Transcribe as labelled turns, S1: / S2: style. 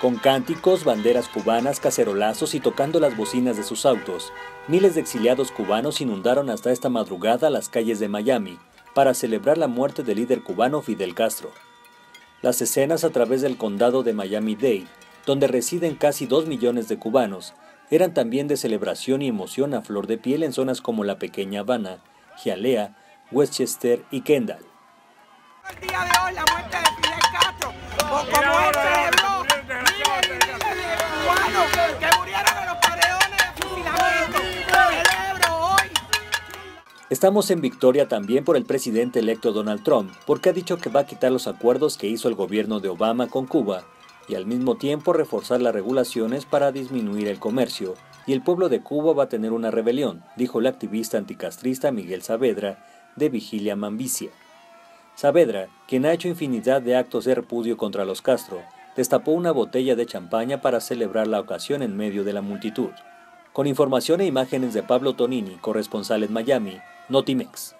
S1: Con cánticos, banderas cubanas, cacerolazos y tocando las bocinas de sus autos, miles de exiliados cubanos inundaron hasta esta madrugada las calles de Miami para celebrar la muerte del líder cubano Fidel Castro. Las escenas a través del condado de Miami-Dade, donde residen casi dos millones de cubanos, eran también de celebración y emoción a flor de piel en zonas como la pequeña Habana, Hialeah, Westchester y Kendall. Estamos en victoria también por el presidente electo Donald Trump, porque ha dicho que va a quitar los acuerdos que hizo el gobierno de Obama con Cuba y al mismo tiempo reforzar las regulaciones para disminuir el comercio, y el pueblo de Cuba va a tener una rebelión, dijo el activista anticastrista Miguel Saavedra, de Vigilia Mambicia. Saavedra, quien ha hecho infinidad de actos de repudio contra los Castro, destapó una botella de champaña para celebrar la ocasión en medio de la multitud. Con información e imágenes de Pablo Tonini, corresponsal en Miami, Notimex.